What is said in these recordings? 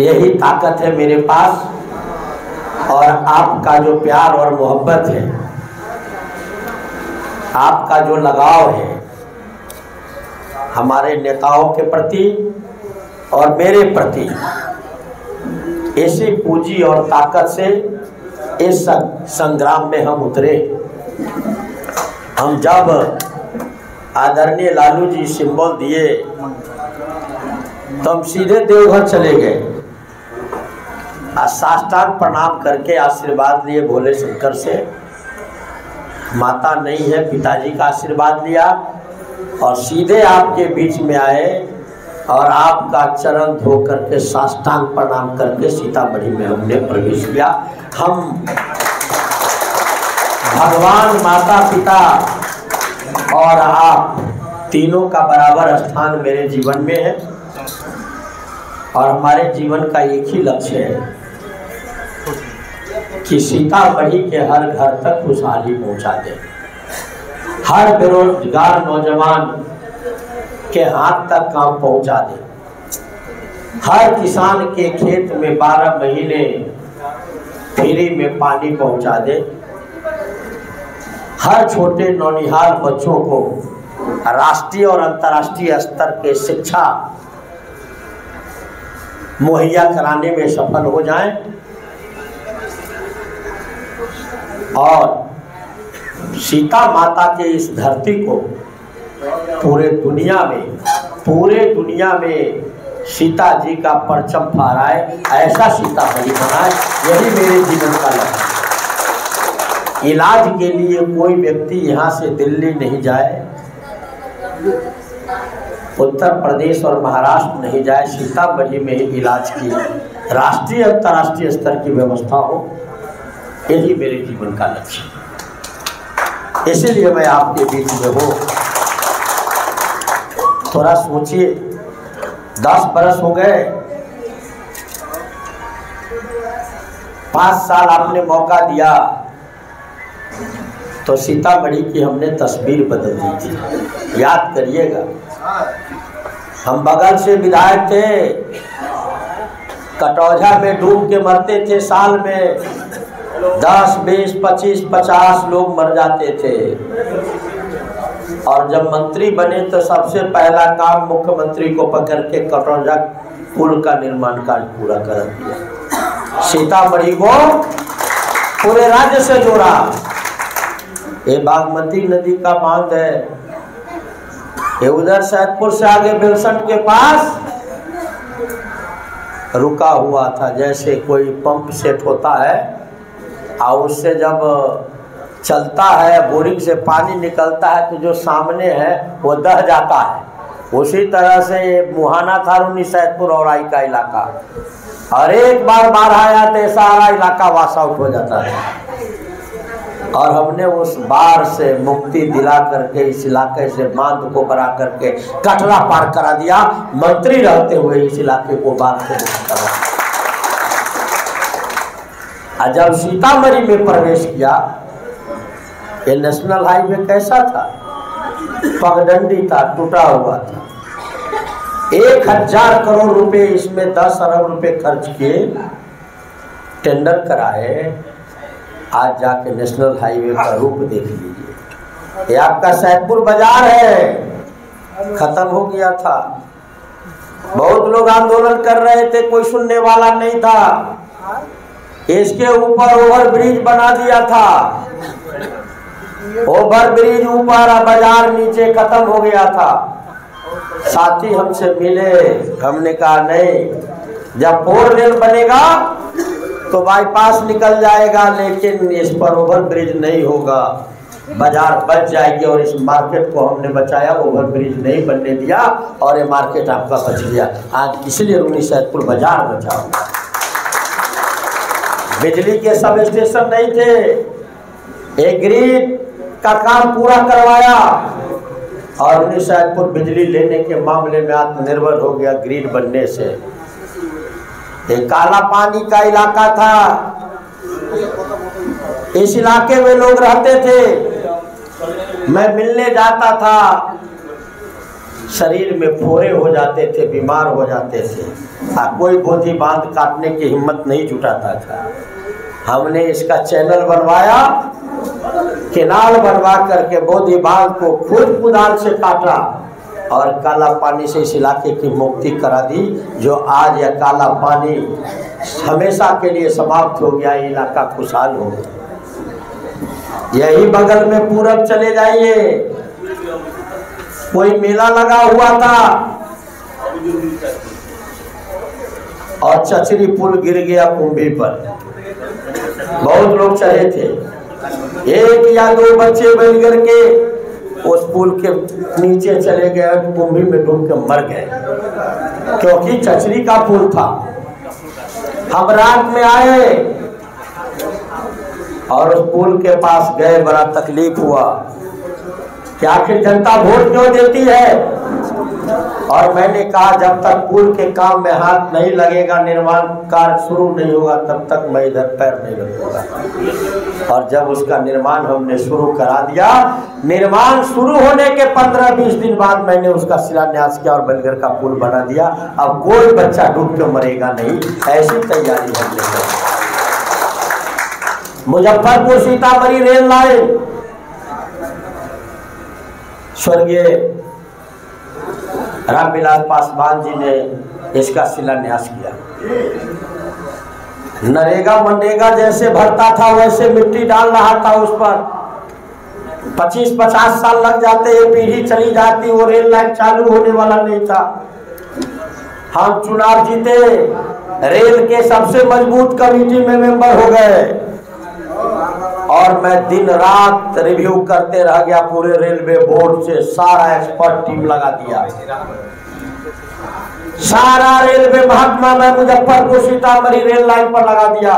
यही ताकत है मेरे पास और आपका जो प्यार और मोहब्बत है, आपका जो लगाव है, हमारे नेताओं के प्रति और मेरे प्रति, इसी पूंजी और ताकत से इस संग्राम में हम उतरे। हम जब आदरणीय लालू जी सिंबल दिए तो हम सीधे देवघर चले गए। साष्टांग प्रणाम करके आशीर्वाद लिए भोले शंकर से। माता नहीं है, पिताजी का आशीर्वाद लिया और सीधे आपके बीच में आए और आपका चरण धो करके साष्टांग प्रणाम करके सीतामढ़ी में हमने प्रवेश किया। हम भगवान माता, पिता और आप तीनों का बराबर स्थान मेरे जीवन में है। और हमारे जीवन का एक ही लक्ष्य है कि सीतामढ़ी के हर घर तक खुशहाली पहुँचा दे। हर बेरोजगार नौजवान के हाथ तक काम पहुँचा दे। हर किसान के खेत में 12 महीने फ्री में पानी पहुँचा दे। हर छोटे नौनिहाल बच्चों को राष्ट्रीय और अंतर्राष्ट्रीय स्तर के शिक्षा मुहैया कराने में सफल हो जाएँ। और सीता माता के इस धरती को पूरे दुनिया में, पूरे दुनिया में सीता जी का परचम फहराए, ऐसा सीता बलि बनाए, यही मेरे जीवन का लक्ष्य इलाज के लिए कोई व्यक्ति यहाँ से दिल्ली नहीं जाए। उत्तर प्रदेश और महाराष्ट्र नहीं जाए, सीतामढ़ी में इलाज की राष्ट्रीय, अंतर्राष्ट्रीय स्तर की व्यवस्था हो, यही मेरे जीवन का लक्ष्य इसीलिए मैं आपके बीच में हूँ। थोड़ा सोचिए, दस बरस हो गए। पाँच साल आपने मौका दिया। तो सीतामढ़ी की हमने तस्वीर बदल दी थी। याद करिएगा। हम बगल से विधायक थे। कटौझा में डूब के मरते थे साल में। दस, बीस, पच्चीस, पचास लोग मर जाते थे। और जब मंत्री बने तो सबसे पहला काम मुख्यमंत्री को पकड़ के कटौझा पुल का निर्माण कार्य पूरा कर दिया। सीतामढ़ी को पूरे राज्य से जोड़ा। ये बागमती नदी का बाँध है ये उधर सैदपुर से आगे बेलसट के पास रुका हुआ था जैसे कोई पंप सेट होता है और उससे जब चलता है बोरिंग से पानी निकलता है तो जो सामने है वो दह जाता है उसी तरह से ये मुहाना था रूनी सैदपुर और आई का इलाका और एक बार बाढ़ आया तो सारा इलाका वास आउट हो जाता है और हमने उस बाढ़ से मुक्ति दिला करके इस इलाके से बाँध को बना करके कटरा पार करा दिया। मंत्री रहते हुए इस इलाके को बाँध से मुक्त करा जब सीतामढ़ी में प्रवेश किया, ये नेशनल हाईवे कैसा था? पगडंडी था, टूटा हुआ था। एक हज़ार करोड़ रुपए इसमें दस अरब रुपए खर्च किए, टेंडर कराए आज जाके नेशनल हाईवे का रूप देख लीजिए। ये आपका सैदपुर बाज़ार है। खत्म हो गया था। बहुत लोग आंदोलन कर रहे थे, कोई सुनने वाला नहीं था। इसके ऊपर ओवर ब्रिज बना दिया था। ओवर ब्रिज ऊपर बाज़ार नीचे खत्म हो गया था। साथी हमसे मिले, हमने कहा, नहीं, जब फोर लेन बनेगा तो बाईपास निकल जाएगा, लेकिन इस पर ओवर ब्रिज नहीं होगा। बाज़ार बच जाएगी और इस मार्केट को हमने बचाया, ओवर ब्रिज नहीं बनने दिया और ये मार्केट आपका बच गया। आज इसलिए रूनी सैदपुर बाज़ार बचा बिजली के सब स्टेशन नहीं थे। एक ग्रिड का काम पूरा करवाया। और रूनी सैदपुर बिजली लेने के मामले में आत्मनिर्भर हो गया ग्रिड बनने से। एक काला पानी का इलाका था। इस इलाके में लोग रहते थे। मैं मिलने जाता था। शरीर में फोड़े हो जाते थे, बीमार हो जाते थे। आ कोई बोधी बाँध काटने की हिम्मत नहीं जुटाता था। हमने इसका चैनल बनवाया, केनाल बनवा करके बोधी बाँध को खुद कुदाल से काटा। और काला पानी से इस इलाके की मुक्ति करा दी, जो आज यह काला पानी हमेशा के लिए समाप्त हो गया, ये इलाका खुशहाल हो गया। यही बगल में पूरब चले जाइए। कोई मेला लगा हुआ था और चचरी पुल गिर गया कुंभी पर। बहुत लोग चढ़े थे। एक या दो बच्चे बैठ करके उस पुल के नीचे चले गए कुंभी में डूब के मर गए। क्योंकि चचरी का पुल था। हम रात में आए और उस पुल के पास गए, बड़ा तकलीफ़ हुआ। कि आखिर जनता वोट क्यों देती है? और मैंने कहा, जब तक पुल के काम में हाथ नहीं लगेगा, निर्माण कार्य शुरू नहीं होगा, तब तक मैं इधर पैर नहीं रखूँगा। और जब उसका निर्माण हमने शुरू करा दिया, निर्माण शुरू होने के पंद्रह बीस दिन बाद मैंने उसका शिलान्यास किया और बलगर का पुल बना दिया। अब कोई बच्चा डूब के मरेगा नहीं, ऐसी तैयारी हमने मुजफ्फरपुर सीतामढ़ी रेल लाइन। स्वर्गीय रामविलास पासवान जी ने इसका शिलान्यास किया। नरेगा मनरेगा जैसे भरता था, वैसे मिट्टी डाल रहा था उस पर। पच्चीस, पचास साल लग जाते, ये पीढ़ी चली जाती, वो रेल लाइन चालू होने वाला नहीं था। हम चुनाव जीते, रेल के सबसे मज़बूत कमेटी में मेंबर हो गए। और मैं दिन रात रिव्यू करते रह गया पूरे रेलवे बोर्ड से, सारा एक्सपर्ट टीम लगा दिया। सारा रेलवे महात्मा मैं मुजफ्फरपुर सीतामढ़ी रेल लाइन पर लगा दिया।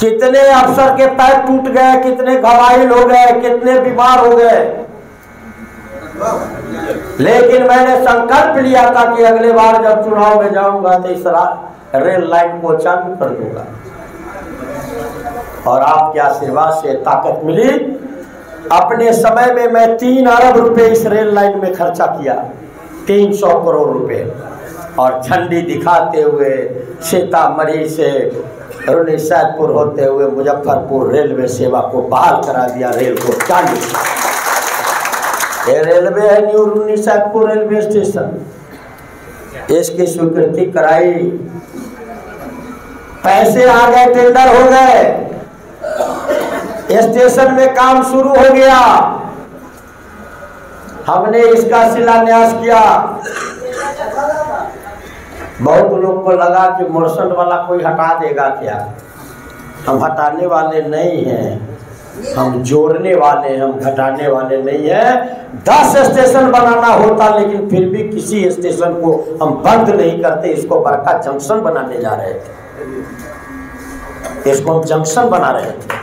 कितने अफसर के पैर टूट गए, कितने घवाइल हो गए, कितने बीमार हो गए। लेकिन मैंने संकल्प लिया था कि अगले बार जब चुनाव में जाऊँगा तो इस रेल लाइन को चालू कर दूँगा। और आपके आशीर्वाद से ताकत मिली। अपने समय में मैं तीन अरब रुपए इस रेल लाइन में खर्चा किया, तीन सौ करोड़ रुपए। और झंडी दिखाते हुए सीतामढ़ी से रुनी सैदपुर होते हुए मुजफ्फरपुर रेलवे सेवा को बहाल करा दिया रेल को चालू ये रेलवे है new Runni Saidpur railway station. इसकी स्वीकृति कराई। पैसे आ गए, टेंडर हो गए। स्टेशन में काम शुरू हो गया। हमने इसका शिलान्यास किया। बहुत लोग को लगा कि मोरसट वाला कोई हटा देगा क्या? हम हटाने वाले नहीं हैं। हम जोड़ने वाले हम घटाने वाले नहीं हैं। दस स्टेशन बनाना होता, लेकिन फिर भी किसी स्टेशन को हम बंद नहीं करते, इसको बड़का जंक्शन बनाने जा रहे थे। इसको हम जंक्शन बना रहे थे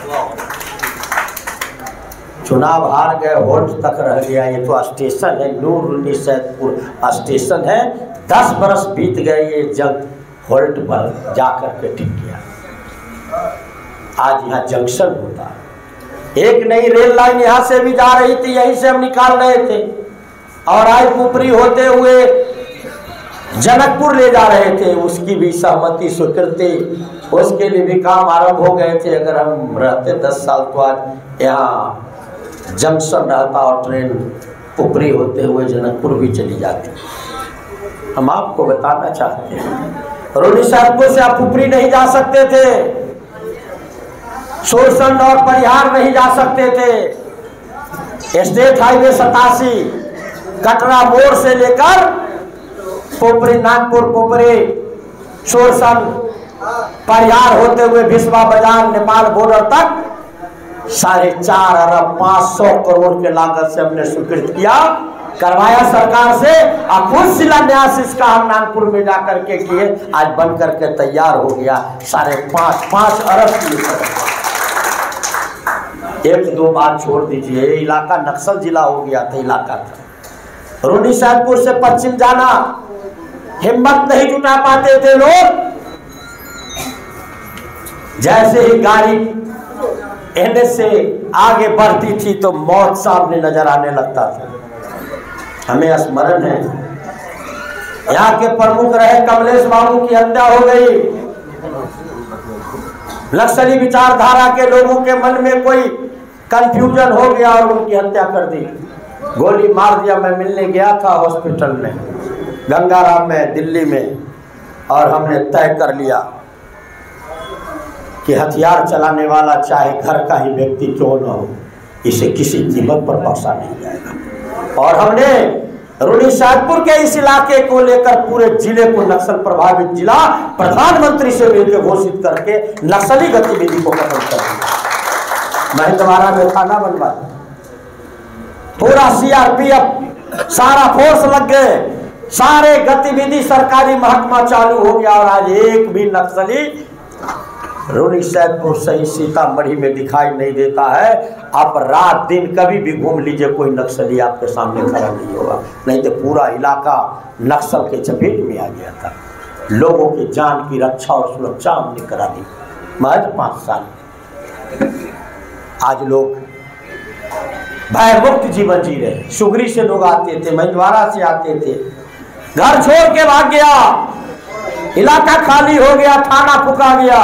चुनाव हार गए होल्ट तक रह गया, ये तो स्टेशन है, नूर सैदपुर स्टेशन है। दस बरस बीत गए, ये जंग होल्ट पर जाकर के टिक गया आज यहाँ जंक्शन होता एक नई रेल लाइन यहाँ से भी जा रही थी, यहीं से हम निकाल रहे थे। और आज पुपरी होते हुए जनकपुर ले जा रहे थे, उसकी भी सहमति स्वीकृति। उसके लिए भी काम आरंभ हो गए थे। अगर हम रहते दस साल तो आज यहाँ जंक्शन रहता और ट्रेन ऊपरी होते हुए जनकपुर भी चली जाती। हम आपको बताना चाहते हैं, रोनी साहबपुर से आप ऊपरी नहीं जा सकते थे। सोरसंड और परिहार नहीं जा सकते थे। स्टेट हाईवे सतासी, कटरा मोड़ से लेकर पोपरी नागपुर पोपरी सोरसन परिहार होते हुए विश्वा बाज़ार, नेपाल बॉर्डर तक साढ़े चार अरब पाँच सौ करोड़ के लागत से हमने स्वीकृत किया। करवाया सरकार से और खुद शिलान्यास इसका हम नागपुर में जाकर के किए। आज बन करके तैयार हो गया साढ़े पाँच पाँच अरब की एक, दो बात छोड़ दीजिए इलाका नक्सल जिला हो गया था, इलाका था। रूनी साहबपुर से पश्चिम जाना हिम्मत नहीं जुटा पाते थे लोग। जैसे ही गाड़ी एनएस से आगे बढ़ती थी तो मौत सामने नज़र आने लगता था। हमें स्मरण है। यहाँ के प्रमुख रहे कमलेश बाबू की हत्या हो गई। नक्सली विचारधारा के लोगों के मन में कोई कंफ्यूजन हो गया और उनकी हत्या कर दी। गोली मार दिया, मैं मिलने गया था हॉस्पिटल में। गंगाराम में, दिल्ली में, और हमने तय कर लिया कि हथियार चलाने वाला चाहे घर का ही व्यक्ति क्यों न हो, इसे किसी कीमत पर बख्शा नहीं जाएगा। और हमने रुणी साहबपुर के इस इलाके को लेकर पूरे ज़िले को नक्सल प्रभावित जिला प्रधानमंत्री से मिलकर घोषित करके नक्सली गतिविधि को खत्म कर दिया। महिंदवाड़ा में थाना बनवा पूरा सीआरपीएफ सारा फोर्स लग गए। सारे गतिविधि सरकारी महकमा चालू हो गया और आज एक भी नक्सली रोनी सैदपुर सही सीतामढ़ी में दिखाई नहीं देता है। आप रात दिन कभी भी घूम लीजिए, कोई नक्सली आपके सामने खड़ा नहीं होगा। नहीं तो पूरा इलाका नक्सल के चपेट में आ गया था। लोगों की जान की रक्षा और सुरक्षा हमने करा दी। महज पाँच साल। आज लोग भयमुक्त जीवन जी रहे सुगरी से लोग आते थे महिंदवाड़ा से आते थे। घर छोड़ के भाग गया। इलाका खाली हो गया, थाना फुका गया।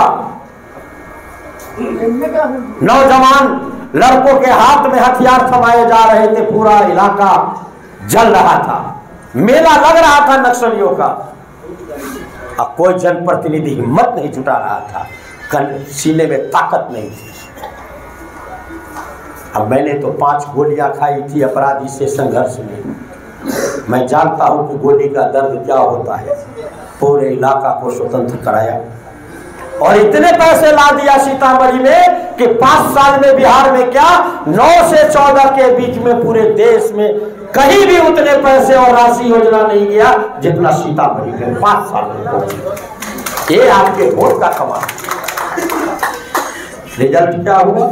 नौजवान लड़कों के हाथ में हथियार थमाए जा रहे थे, पूरा इलाका जल रहा था। मेला लग रहा था नक्सलियों का। अब कोई जनप्रतिनिधि हिम्मत नहीं जुटा रहा था। कल सीने में ताकत नहीं थी। अब मैंने तो पाँच गोलियाँ खाई थी अपराधी से संघर्ष में। मैं जानता हूँ कि गोली का दर्द क्या होता है। पूरे इलाका को स्वतंत्र कराया। और इतने पैसे ला दिया सीतामढ़ी में कि पाँच साल में बिहार में क्या नौ से चौदह के बीच में पूरे देश में कहीं भी उतने पैसे और राशि योजना नहीं गया जितना सीतामढ़ी में पाँच साल में ये आपके वोट का कमाल। रिज़ल्ट क्या हुआ?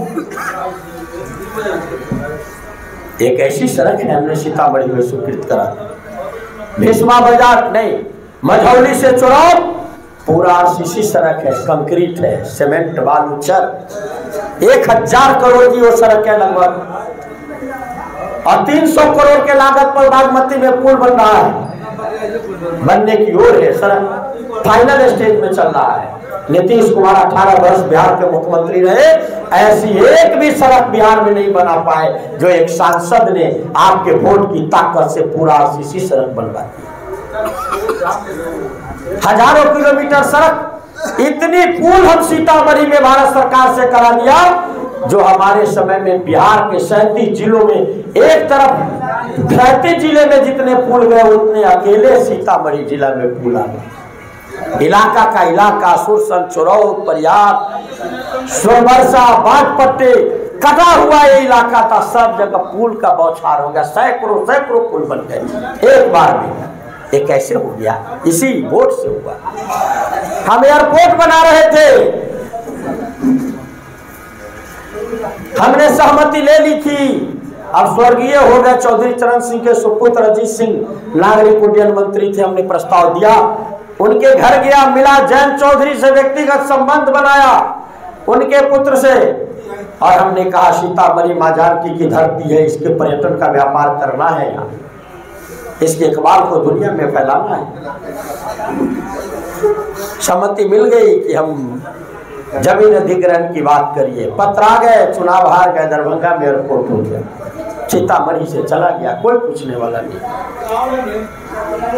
एक ऐसी सड़क है हमने सीतामढ़ी में स्वीकृत करा भीष्मा बाज़ार नहीं। मझौली से चुनाव पूरा आरसीसी सड़क है कंक्रीट है सीमेंट बालू चर एक हज़ार करोड़ की वो सड़क है लगभग। और तीन सौ करोड़ के लागत पर बागमती में पुल बन रहा है। बनने की ओर है सड़क। फाइनल स्टेज में चल रहा है। नीतीश कुमार 18 वर्ष बिहार के मुख्यमंत्री रहे। ऐसी एक भी सड़क बिहार में नहीं बना पाए जो एक सांसद ने आपके वोट की ताकत से पूरा आरसीसी सड़क बनवा दी। हज़ारों किलोमीटर सड़क, इतनी पुल हम सीतामढ़ी में भारत सरकार से करा दिया, जो हमारे समय में बिहार के सैंतीस जिलों में एक तरफ़ सैंतीस ज़िले में जितने पुल गए, उतने अकेले सीतामढ़ी जिला में पुल आ गए। इलाका का इलाका सुरसन चुरौ परियार सोबरसा बागपट्टी, कटा हुआ ये इलाका था, सब जगह पुल का बौछार हो गया, सैकड़ों सैकड़ों पुल बन गए। एक बार में, ये कैसे हो गया? इसी वोट से हुआ। हम एयरपोर्ट बना रहे थे। हमने सहमति ले ली थी। अब स्वर्गीय हो गए चौधरी चरण सिंह के सुपुत्र अजीत सिंह। नागरिक उड्डयन मंत्री थे, हमने प्रस्ताव दिया। उनके घर गया, मिला जैन चौधरी से व्यक्तिगत संबंध बनाया। उनके पुत्र से। और हमने कहा, सीतामढ़ी माँ जानकी की धरती है, इसके पर्यटन का व्यापार करना है यहाँ। इसके इकबाल को दुनिया में फैलाना है। सम्मति मिल गई कि हम ज़मीन अधिग्रहण की बात करिए। पत्र आ गए, चुनाव हार गए, दरभंगा में एयरपोर्ट हो गया। सीतामढ़ी से चला गया, कोई पूछने वाला नहीं।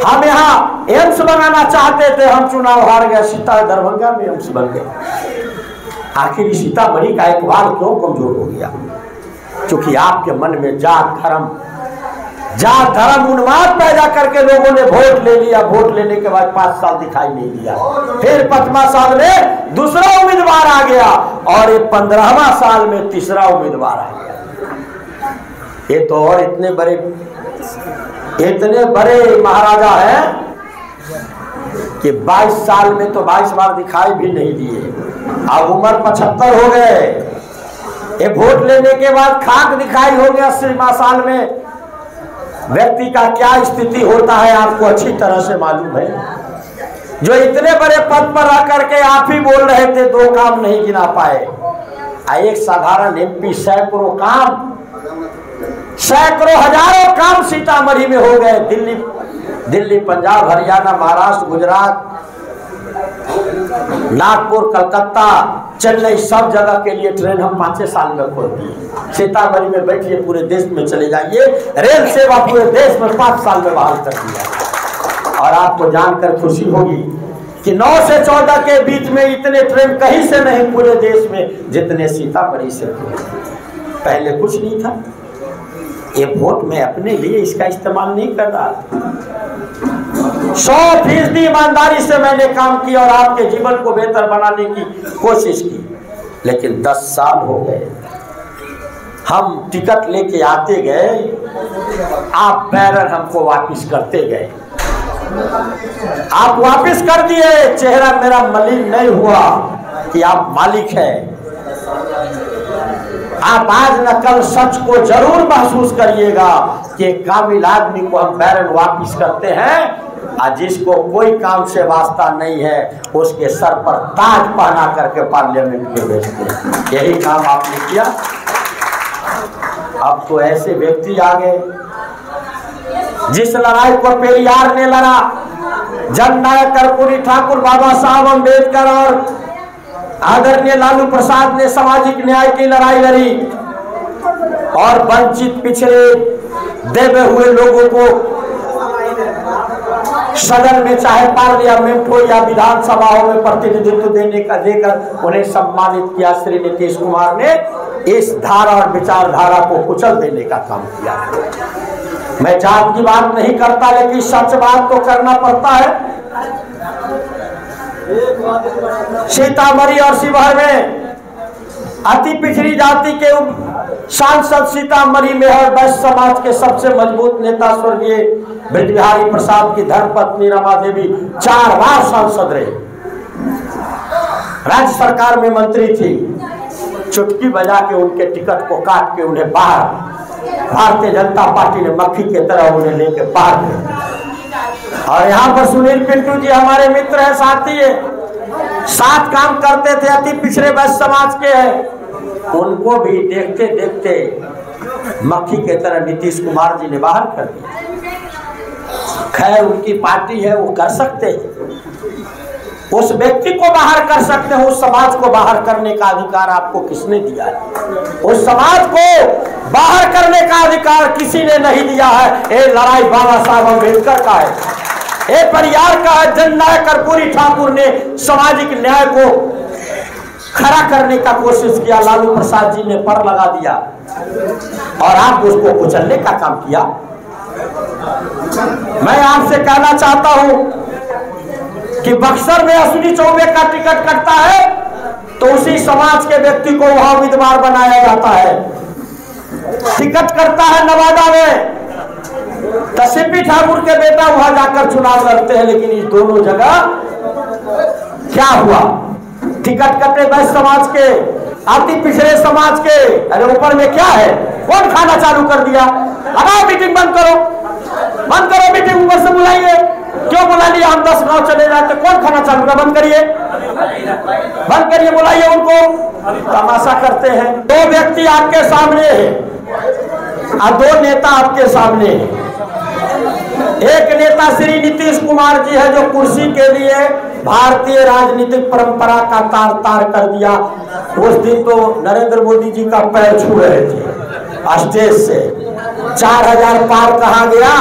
हम यहाँ एम्स बनाना चाहते थे, हम चुनाव हार गए, सीता दरभंगा में एम्स बन गए। आखिर सीतामढ़ी का एक बार क्यों कमज़ोर हो गया? क्योंकि आपके मन में जात धर्म जात धर्म उन्माद पैदा करके लोगों ने वोट ले लिया। वोट लेने के बाद पाँच साल दिखाई नहीं दिया। फिर पचवा साल में दूसरा उम्मीदवार आ गया और ये पंद्रहवा साल में तीसरा उम्मीदवार आ गया। ये तो और इतने बड़े इतने बड़े महाराजा हैं कि 22 साल में तो 22 बार दिखाई भी नहीं दिए। अब उम्र पचहत्तर हो गए। ये वोट लेने के बाद खाक दिखाई हो गया अस्सी साल में। व्यक्ति का क्या स्थिति होता है आपको अच्छी तरह से मालूम है? जो इतने बड़े पद पर रह करके आप ही बोल रहे थे, दो काम नहीं गिना पाए। एक साधारण एमपी सैकड़ों काम। सैकड़ों हज़ारों काम सीतामढ़ी में हो गए। दिल्ली दिल्ली, पंजाब, हरियाणा, महाराष्ट्र, गुजरात नागपुर, कलकत्ता, चेन्नई सब जगह के लिए ट्रेन हम पाँच साल में खोल दिए। सीतामढ़ी में बैठिए पूरे देश में चले जाइए। रेल सेवा पूरे देश में पाँच साल में बहाल कर दिया और आपको जानकर खुशी होगी कि 9 से 14 के बीच में इतने ट्रेन कहीं से नहीं, पूरे देश में, जितने सीतामढ़ी से पहले कुछ नहीं था। ये वोट में अपने लिए इसका इस्तेमाल नहीं कर रहा। सौ फ़ीसदी ईमानदारी से मैंने काम किया और आपके जीवन को बेहतर बनाने की कोशिश की। लेकिन दस साल हो गए। हम टिकट लेके आते गए। आप बैरर हमको वापिस करते गए। आप वापिस कर दिए। चेहरा मेरा मलिन नहीं हुआ कि आप मालिक हैं। आप आज न कल सच को ज़रूर महसूस करिएगा कि कामिल आदमी को हम बैरन वापिस करते हैं। और जिसको कोई काम से वास्ता नहीं है, उसके सर पर ताज पहना करके पार्लियामेंट में भेजते यही काम आपने किया। अब तो ऐसे व्यक्ति आ गए, जिस लड़ाई को पेरियार ने लड़ा जन नायक कर्पूरी ठाकुर बाबा साहब अंबेडकर और आदरणीय लालू प्रसाद ने सामाजिक न्याय की लड़ाई लड़ी और वंचित पिछड़े देवे हुए लोगों को सदन में, चाहे पार्लियामेंट हो या विधानसभाओं में प्रतिनिधित्व देने का देकर उन्हें सम्मानित किया, श्री नीतीश कुमार ने इस धारा और विचारधारा को कुचल देने का काम किया मैं जात की बात नहीं करता, लेकिन सच बात तो करना पड़ता है। सीतामढ़ी और शिवहर में अति पिछड़ी जाति के सांसद सीतामढ़ी में और वैश्य समाज के सबसे मज़बूत नेता स्वर्गीय ब्रज बिहारी प्रसाद की धर्मपत्नी रमा देवी चार बार सांसद रहे। राज्य सरकार में मंत्री थी, चुटकी बजा के उनके टिकट को काट के उन्हें बाहर, भारतीय जनता पार्टी ने मक्खी के तरह उन्हें लेके बाहर और यहाँ पर सुनील पिंटू जी हमारे मित्र हैं, साथी है। साथ काम करते थे, अति पिछड़े वैश्य समाज के हैं। उनको भी देखते देखते मक्खी के तरह नीतीश कुमार जी ने बाहर कर दिया। खैर, उनकी पार्टी है, वो कर सकते हैं। उस व्यक्ति को बाहर कर सकते हैं, उस समाज को बाहर करने का अधिकार आपको किसने दिया है? उस समाज को बाहर करने का अधिकार किसी ने नहीं दिया है। ये लड़ाई बाबा साहब अंबेडकर का है। ये परिवार का है जननायक कर्पूरी ठाकुर ने सामाजिक न्याय को खड़ा करने का कोशिश किया, लालू प्रसाद जी ने पर लगा दिया और आप उसको कुचलने का काम किया। मैं आपसे कहना चाहता हूँ कि बक्सर में अश्विनी चौबे का टिकट कटता है तो उसी समाज के व्यक्ति को वहाँ उम्मीदवार बनाया जाता है। टिकट करता है नवादा में। तसीपी ठाकुर के बेटा वहाँ जाकर चुनाव लड़ते हैं, लेकिन इस दोनों जगह क्या हुआ? टिकट कटे वैश्य समाज के अति पिछड़े समाज के। अरे ऊपर में क्या है? कौन खाना चालू कर दिया? लगाओ मीटिंग बंद करो। बंद करो मीटिंग ऊपर से बुलाइए। क्यों बुला लिया हम दस गाँव चले जाते कौन खाना चालू कर बंद करिए। बंद करिए, बुलाइए उनको। तमाशा करते हैं। दो व्यक्ति आपके सामने है। और दो नेता आपके सामने है। एक नेता श्री नीतीश कुमार जी है जो कुर्सी के लिए भारतीय राजनीतिक परंपरा का तार तार कर दिया। उस दिन तो नरेंद्र मोदी जी का पैर छू रहे थे, स्टेज से। चार हज़ार पार कहा गया?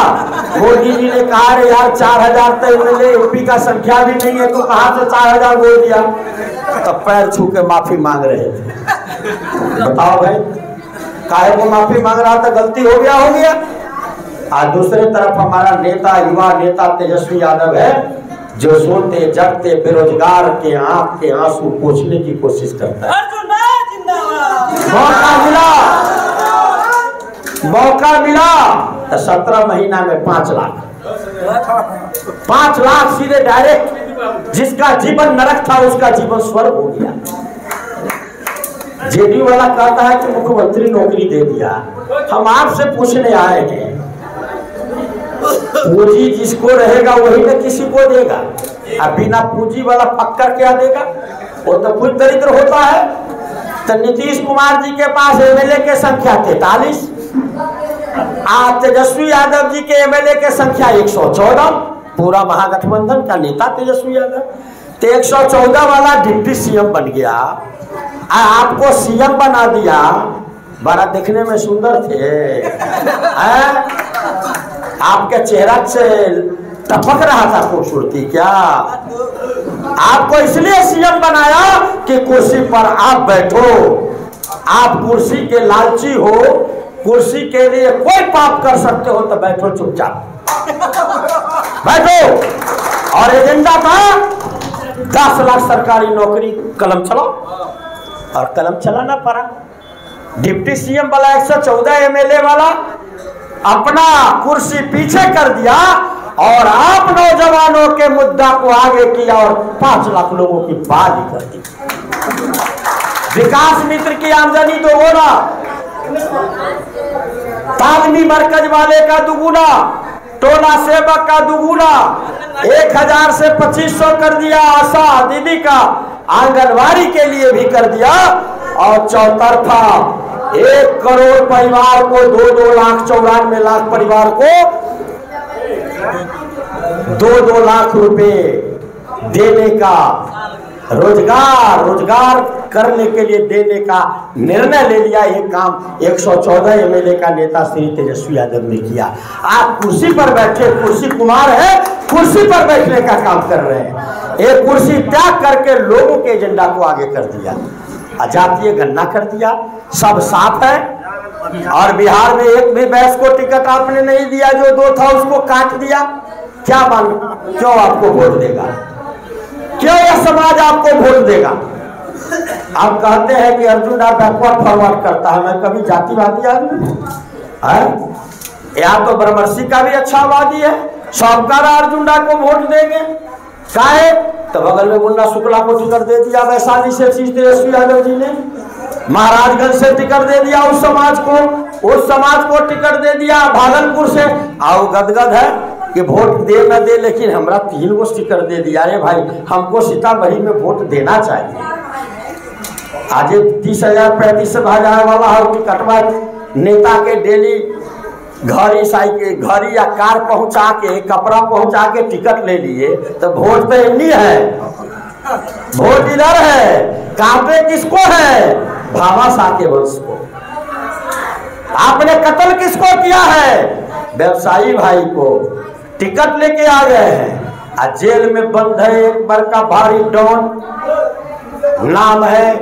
मोदी जी ने कहा रे यार, चार हज़ार तो एमएलए यूपी का संख्या भी नहीं है तो कहा से चार हज़ार बोल दिया? तो पैर छू के माफ़ी मांग रहे थे। बताओ भाई, काहे को माफ़ी मांग रहा था? गलती हो गया हो गया। और दूसरे तरफ़ हमारा नेता युवा नेता तेजस्वी यादव है जो सोते जगते बेरोजगार के आँख के आँसू पोछने की कोशिश करता है। मौका मिला। मौका मिला। तो सत्रह महीना में पाँच लाख। पाँच लाख सीधे डायरेक्ट जिसका जीवन नरक था उसका जीवन स्वर्ग हो गया। जेडी वाला कहता है कि मुख्यमंत्री नौकरी दे दिया। हम आपसे पूछने आए हैं पूंजी जिसको रहेगा वही ना किसी को देगा। अब बिना पूंजी वाला पक्का क्या देगा? वो तो खुद दरिद्र होता है। तो नीतीश कुमार जी के पास एमएलए के संख्या तैतालीस, आज तेजस्वी यादव जी के एमएलए के संख्या 114 पूरा महागठबंधन का नेता तेजस्वी यादव। तो 114 वाला डिप्टी सीएम बन गया। आ आपको सीएम बना दिया। बड़ा देखने में सुंदर थे। हैं? आपके चेहरा से टपक रहा था खूबसूरती, क्या? आपको इसलिए सीएम बनाया कि कुर्सी पर आप बैठो। आप कुर्सी के लालची हो, कुर्सी के लिए कोई पाप कर सकते हो तो बैठो चुपचाप। बैठो। और एजेंडा था, दस लाख सरकारी नौकरी कलम चलाओ। और कलम चलाना पड़ा। डिप्टी सीएम वाला 114 एमएलए वाला अपना कुर्सी पीछे कर दिया और आप नौजवानों के मुद्दा को आगे किया और पाँच लाख लोगों की बात कर दी। विकास मित्र की आमदनी तो होना तालमी मरकज वाले का दुगुना, टोला सेवक का दुगुना, एक हज़ार से पच्चीस सौ कर दिया आशा दीदी का, आंगनवाड़ी के लिए भी कर दिया, और चौतरफा एक करोड़ परिवार को दो दो लाख चौरानवे लाख परिवार को दो दो लाख रुपए देने का रोज़गार रोज़गार करने के लिए देने का निर्णय ले लिया। ये काम 114 एमएलए का नेता श्री तेजस्वी यादव ने किया। आप कुर्सी पर बैठे, कुर्सी कुमार है, कुर्सी पर बैठने का काम कर रहे हैं। एक कुर्सी त्याग करके लोगों के एजेंडा को आगे कर दिया। जातीय गन्ना कर दिया। सब साफ़ है। और बिहार में एक भी बैस को टिकट आपने नहीं दिया, जो दो था उसको काट दिया। क्या मान क्यों आपको वोट देगा? क्यों यह समाज आपको वोट देगा? आप कहते हैं कि अर्जुन आप बैकवर्ड फॉरवर्ड करता है। मैं कभी जातिवादी आदमी है। या तो ब्रह्मर्षि का भी अच्छा वादी है। सबका अर्जुन को वोट देंगे। काहे तो बगल में मुन्ना शुक्ला को टिकट दे दिया वैशाली से शीश तेजस्वी यादव जी ने। महाराजगंज से टिकट दे दिया उस समाज को, उस समाज को टिकट दे दिया भागलपुर से। आओ गदगद है कि वोट दे न दे, लेकिन हमरा तीन गो टिकट दे दिया। अरे भाई, हमको सीतामढ़ी में वोट देना चाहिए। आज तीस हज़ार, पैंतीस हज़ार वाला है टिकटवा नेता के डेली घड़ी साइकिल, घड़ी या कार पहुँचा के कपड़ा पहुँचा के टिकट ले लिए तो वोट तो इन्हीं है? वोट इधर है? कांपे किसको है? भामा शाह के वंश को आपने कत्ल किसको किया है? व्यवसायी भाई को टिकट लेके आ गए हैं। आ जेल में बंद है एक बड़का भारी डॉन। नाम है।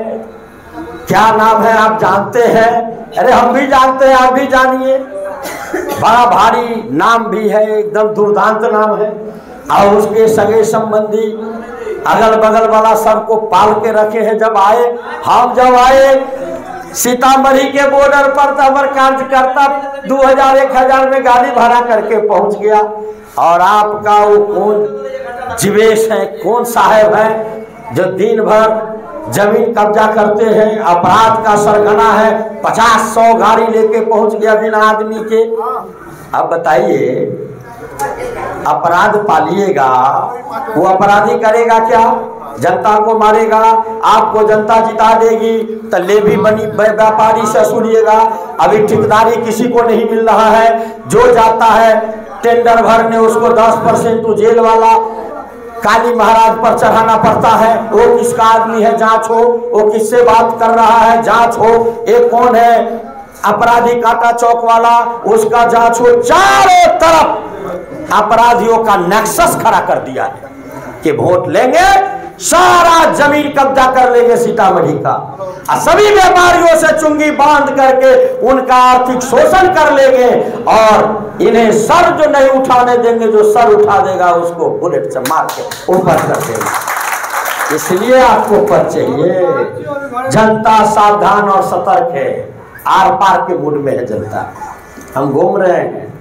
क्या नाम है आप जानते हैं? अरे हम भी जानते हैं, आप भी जानिए। बड़ा भारी नाम भी है, एकदम दुर्दांत नाम है। और उसके सगे संबंधी अगल बगल वाला सबको पाल के रखे हैं, जब आए, हम जब आए, सीतामढ़ी के बॉर्डर पर तो हमारे कार्यकर्ता दो हज़ार, एक हज़ार में गाड़ी भाड़ा करके पहुँच गया। और आपका वो कौन, जीवेश है, कौन साहेब है, जो दिन भर ज़मीन कब्जा करते हैं अपराध का सरगना है पचास सौ गाड़ी लेके पहुँच गया बिना आदमी के। अब बताइए अपराध पालिएगा वो अपराधी करेगा क्या? जनता को मारेगा आपको जनता जिता देगी तो ले भी बनी व्यापारी से सुनिएगा। अभी ठेकेदारी किसी को नहीं मिल रहा है जो जाता है टेंडर भरने उसको 10 परसेंट तो जेल वाला काली महाराज पर चढ़ाना पड़ता है। वो किसका आदमी है? जाँच हो। वो किससे बात कर रहा है? जाँच हो। एक कौन है? अपराधी काटा चौक वाला, उसका जाँच हो। चारों तरफ़ अपराधियों का नेक्सस खड़ा कर दिया है कि वोट लेंगे सारा ज़मीन कब्जा कर लेंगे सीतामढ़ी का। और सभी व्यापारियों से चुंगी बाँध करके उनका आर्थिक शोषण कर लेंगे और इन्हें सर जो नहीं उठाने देंगे, जो सर उठा देगा, उसको बुलेट से मार के ऊपर कर देंगे। इसलिए आपको पद चाहिए। जनता सावधान और सतर्क है। आर पार के मूड में है जनता। हम घूम रहे हैं।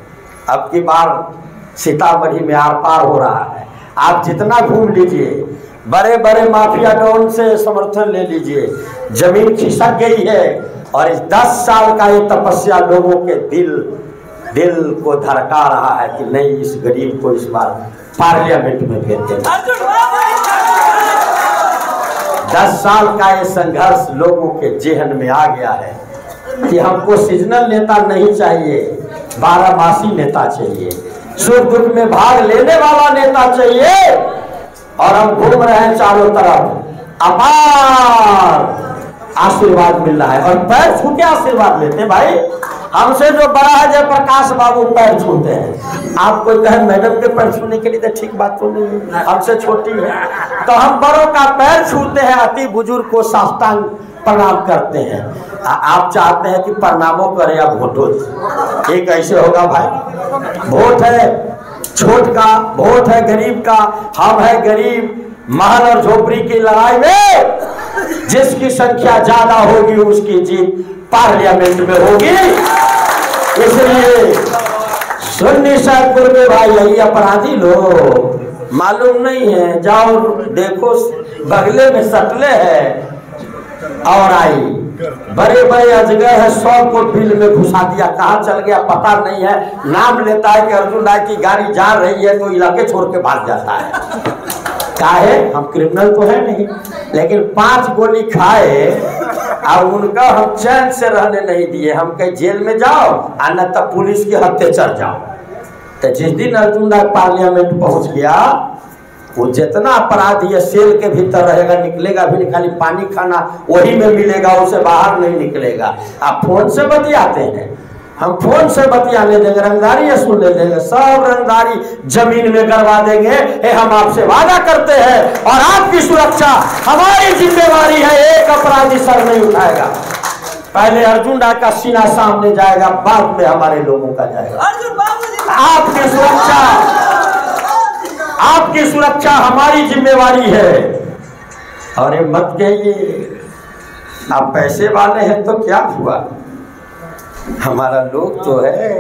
अब की बार सीतामढ़ी में आर पार हो रहा है। आप जितना घूम लीजिए बड़े बड़े माफिया डॉन से समर्थन ले लीजिए। ज़मीन खिसक गई है और इस दस साल का ये तपस्या लोगों के दिल दिल को धड़का रहा है कि नहीं, इस गरीब को इस बार पार्लियामेंट में भेजते दस साल का ये संघर्ष लोगों के जेहन में आ गया है कि हमको सीजनल नेता नहीं चाहिए बारह बारहमासी नेता चाहिए सुख दुख में भाग लेने वाला नेता चाहिए। और हम घूम रहे हैं चारों तरफ़। अपार आशीर्वाद मिल रहा है। और पैर छू के आशीर्वाद लेते भाई। हमसे जो बड़ा है जय प्रकाश बाबू पैर छूते हैं। आप कोई कहे मैडम के पैर छूने के लिए तो ठीक बात तो नहीं हमसे छोटी है। तो हम बड़ों का पैर छूते हैं अति बुज़ुर्ग को साष्टांग प्रणाम करते हैं। आ, आप चाहते हैं कि प्रणामों करें या वोटो एक ऐसे होगा भाई। वोट है। छोट का वोट है गरीब का, हम है गरीब, महल और झोपड़ी की लड़ाई में जिसकी संख्या ज़्यादा होगी उसकी जीत पार्लियामेंट में होगी। इसलिए सुन्नी साहबपुर में भाई, यही अपराधी लोग, मालूम नहीं है, जाओ देखो, बगले में सटले है और आई। बड़े बड़े अजगर है, सौ को बिल में घुसा दिया। कहा चल गया पता नहीं है। नाम लेता है कि अर्जुन राय की गाड़ी जा रही है तो इलाके छोड़ के भाग जाता है। काहे हम क्रिमिनल तो है नहीं, लेकिन पाँच गोली खाए और उनका हम चैन से रहने नहीं दिए। हम कहीं, जेल में जाओ और न तब पुलिस के हत्या चढ़ जाओ। तो जिस दिन अर्जुन राय पार्लियामेंट पहुँच गया वो जितना अपराधी है सेल के भीतर रहेगा निकलेगा भी खाली पानी खाना वही में मिलेगा उसे बाहर नहीं निकलेगा। आप फ़ोन से बतियाते हैं। हम फ़ोन से बतियाने देंगे रंगदारी सुन ले देंगे सब रंगदारी ज़मीन में करवा देंगे। ये हम आपसे वादा करते हैं और आपकी सुरक्षा हमारी जिम्मेवारी है एक अपराधी सर नहीं उठाएगा। पहले अर्जुन डा का सीना सामने जाएगा बाद में हमारे लोगों का जाएगा। आपकी सुरक्षा। आपकी सुरक्षा हमारी जिम्मेवारी है। अरे मत कहिए। आप पैसे वाले हैं तो क्या हुआ? हमारा लोग तो है।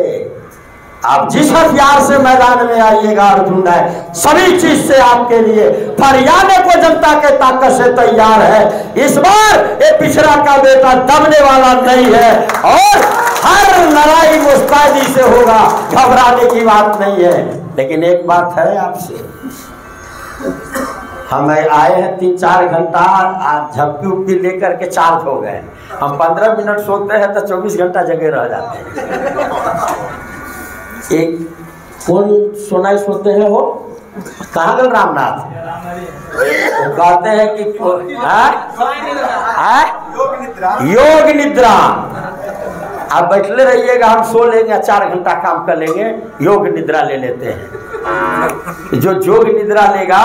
आप जिस हथियार से मैदान में आइएगा, अर्जुन राय, सभी चीज़ से आपके लिए फरियाने को जनता के ताकत से तैयार है। इस बार ये पिछड़ा का बेटा दबने वाला नहीं है और हर लड़ाई मुस्तैदी से होगा, घबराने की बात नहीं है। लेकिन एक बात है आपसे, हम आए हैं तीन चार घंटा, आज झपकी उपकी लेकर के चार्ज हो गए। हम पंद्रह मिनट सोते हैं तो चौबीस घंटा जगह रह जाते हैं। एक कौन सुनाई सुनते हैं वो। कहाँ गल रामनाथ? कहते हैं कि योग निद्रा। आप बैठले रहिएगा, हम सो लेंगे, चार घंटा काम कर लेंगे, योग निद्रा ले लेते हैं। जो योग निद्रा लेगा,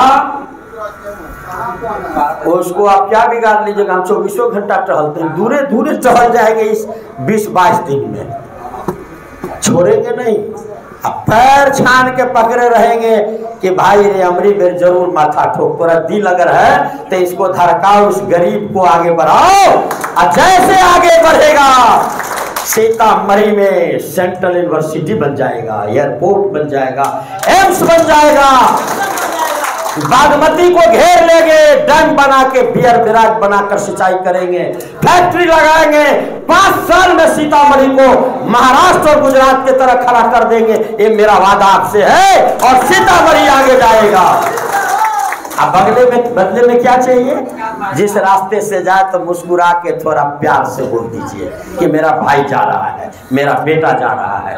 उसको आप क्या बिगाड़ लीजिएगा, हम चौबीसों घंटा टहलते हैं। दूरे दूरे टहल जाएँगे इस बीस बाईस दिन में। छोड़ेंगे नहीं। अब पैर छान के पकड़े रहेंगे कि भाई रे अमरी मेरे ज़रूर माथा ठोक, पूरा दिल अगर है तो इसको धड़काओ उस गरीब को आगे बढ़ाओ, और जैसे आगे बढ़ेगा, सीतामढ़ी में सेंट्रल यूनिवर्सिटी बन जाएगा, एयरपोर्ट बन जाएगा, एम्स बन जाएगा। बागमती को घेर लेंगे, डैम बना के बियर विराज बनाकर सिंचाई करेंगे, फैक्ट्री लगाएँगे, पाँच साल में सीतामढ़ी को महाराष्ट्र और गुजरात की तरह खड़ा कर देंगे, ये मेरा वादा आपसे है और सीतामढ़ी आगे जाएगा। अब बगले में, बदले में क्या चाहिए? जिस रास्ते से जाए तो मुस्कुरा के थोड़ा प्यार से बोल दीजिए कि मेरा भाई जा रहा है, मेरा बेटा जा रहा है।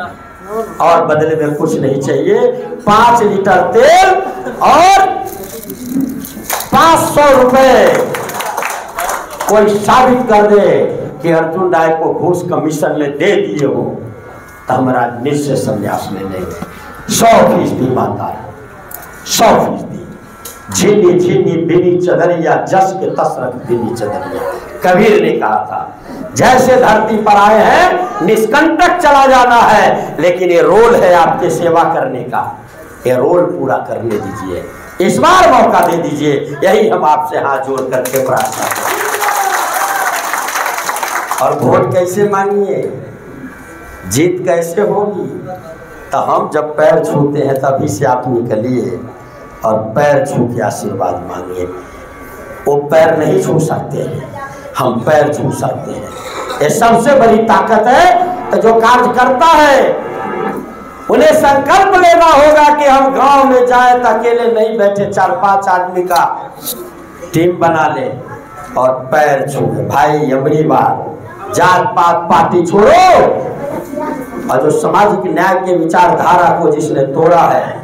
और बदले में कुछ नहीं चाहिए। पाँच लीटर तेल और पाँच सौ रुपए। कोई साबित कर दे कि अर्जुन राय को घूस कमीशन में दे दिए हो तो हमारा निश्चय संन्यास में नहीं। सौ फ़ीसदी ईमानदार, सौ फ़ीसदी। झिनी झिनी बिनी चदरिया, जस के तस रख बिनी चदरिया। कबीर ने कहा था, जैसे धरती पर आए हैं, निष्कंटक चला जाना है, लेकिन ये रोल है आपके सेवा करने का। ये रोल पूरा करने दीजिए। इस बार मौका दे दीजिए, यही हम आपसे हाथ जोड़ करके प्रार्थना करें और वोट कैसे मांगिए? जीत कैसे होगी? तो हम जब पैर छूते हैं, तभी से आप निकलिए। और पैर छू के आशीर्वाद मांगिए। वो पैर नहीं छू सकते हैं। हम पैर छू सकते हैं। ये सबसे बड़ी ताकत है तो जो कार्य करता है, उन्हें संकल्प लेना होगा कि हम गाँव में जाए तो अकेले नहीं बैठे चार पाँच आदमी का टीम बना ले और पैर छू भाई अमरी बार जात पात पार्टी छोड़ो। और जो सामाजिक न्याय के विचारधारा को जिसने तोड़ा है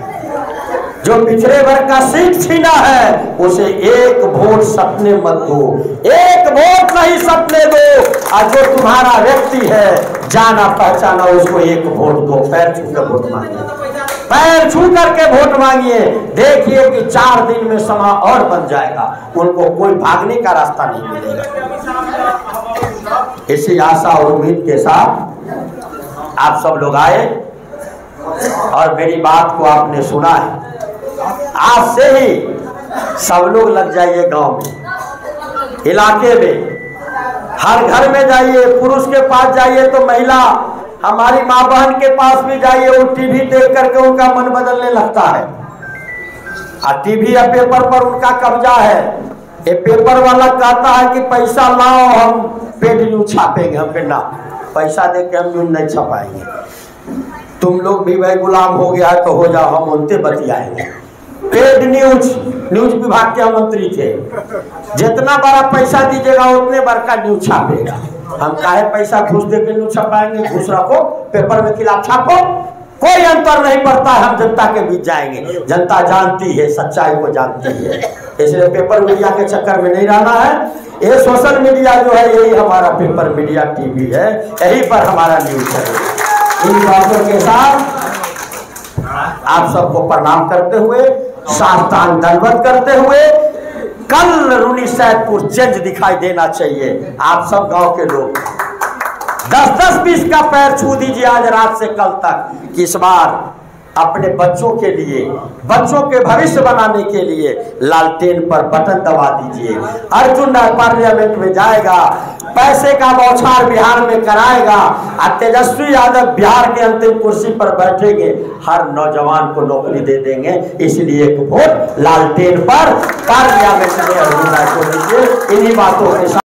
जो पिछड़े वर्ग का सीट छीना है, उसे एक वोट सपने मत दो। एक वोट नहीं सपने दो। और जो तुम्हारा व्यक्ति है, जाना पहचाना, उसको एक वोट दो। पैर छू कर वोट मांगिए। पैर छू करके वोट मांगिए। देखिए कि चार दिन में समा और बन जाएगा। उनको कोई भागने का रास्ता नहीं मिलेगा। इसी आशा और उम्मीद के साथ आप सब लोग आए। और मेरी बात को आपने सुना है। आज से ही सब लोग लग जाइए गाँव में। इलाके में। हर घर में जाइए, पुरुष के पास जाइए तो महिला हमारी माँ बहन के पास भी जाइए, वो टीवी देख करके उनका मन बदलने लगता है। और टीवी या पेपर पर उनका कब्जा है। ये पेपर वाला कहता है कि पैसा लाओ, हम पेड न्यूज़ छापेंगे, हम ना पैसा दे के हम न्यूज़ नहीं छपाएँगे। तुम लोग भी भाई गुलाम हो गया है तो हो जाओ, हम उनते बतियाएँगे। पेड न्यूज़ न्यूज़ विभाग के मंत्री थे। जितना बड़ा पैसा दीजिएगा, उतने बार का न्यूज़ छापेगा। हम काहे पैसा घुस दे के न्यूज़ छपाएँगे, घूस रखो, पेपर में खिलाफ छापो। कोई अंतर नहीं पड़ता, हम जनता के बीच जाएँगे। जनता जानती है, सच्चाई को जानती है। इसलिए पेपर मीडिया के चक्कर में नहीं रहना है। ये सोशल मीडिया जो है, यही हमारा पेपर मीडिया टीवी है। यही पर हमारा न्यूज़ है। इन बातों के साथ आप सबको प्रणाम करते हुए सावधान दलवत करते हुए कल रूनी सैदपुर चेंज दिखाई देना चाहिए। आप सब गाँव के लोग। दस दस बीस का पैर छू दीजिए आज रात से कल तक कि इस बार अपने बच्चों के लिए, बच्चों के भविष्य बनाने के लिए लालटेन पर बटन दबा दीजिए। अर्जुन पार्लियामेंट में जाएगा, पैसे का बौछार बिहार में कराएगा, और तेजस्वी यादव बिहार के अंतिम कुर्सी पर बैठेंगे। हर नौजवान को नौकरी दे देंगे, इसलिए एक वोट लालटेन पर। पार्लियामेंट में अर्जुन को दीजिए, इन्हीं बातों के साथ।